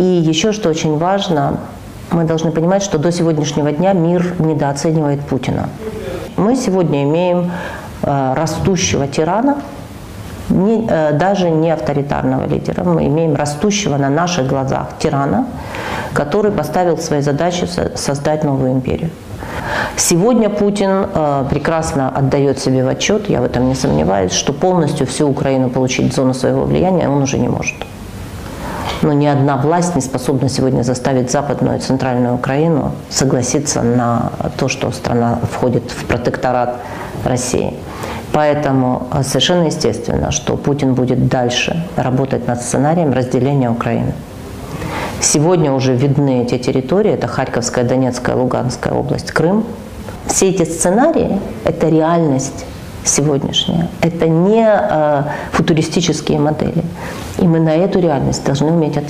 И еще что очень важно, мы должны понимать, что до сегодняшнего дня мир недооценивает Путина. Мы сегодня имеем э, растущего тирана, не, э, даже не авторитарного лидера. Мы имеем растущего на наших глазах тирана, который поставил своей задачей создать новую империю. Сегодня Путин э, прекрасно отдает себе в отчет, я в этом не сомневаюсь, что полностью всю Украину получить в зону своего влияния он уже не может. Но ни одна власть не способна сегодня заставить Западную и Центральную Украину согласиться на то, что страна входит в протекторат России. Поэтому э, совершенно естественно, что Путин будет дальше работать над сценарием разделения Украины. Сегодня уже видны эти территории, это Харьковская, Донецкая, Луганская область, Крым. Все эти сценарии – это реальность сегодняшняя. Это не э, футуристические модели. И мы на эту реальность должны уметь ответить.